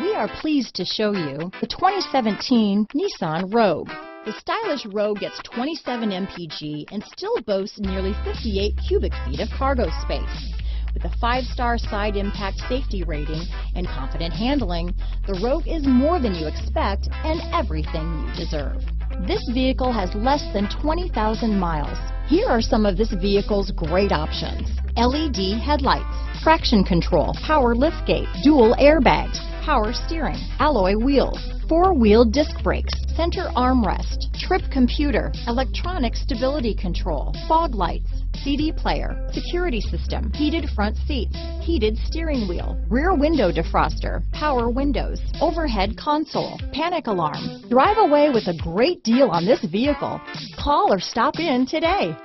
We are pleased to show you the 2017 Nissan Rogue. The stylish Rogue gets 27 mpg and still boasts nearly 58 cubic feet of cargo space. With a five-star side impact safety rating and confident handling, the Rogue is more than you expect and everything you deserve. This vehicle has less than 20,000 miles. Here are some of this vehicle's great options. LED headlights, traction control, power liftgate, dual airbags, power steering, alloy wheels, four-wheel disc brakes, center armrest, trip computer, electronic stability control, fog lights, CD player, security system, heated front seats, heated steering wheel, rear window defroster, power windows, overhead console, panic alarm. Drive away with a great deal on this vehicle. Call or stop in today.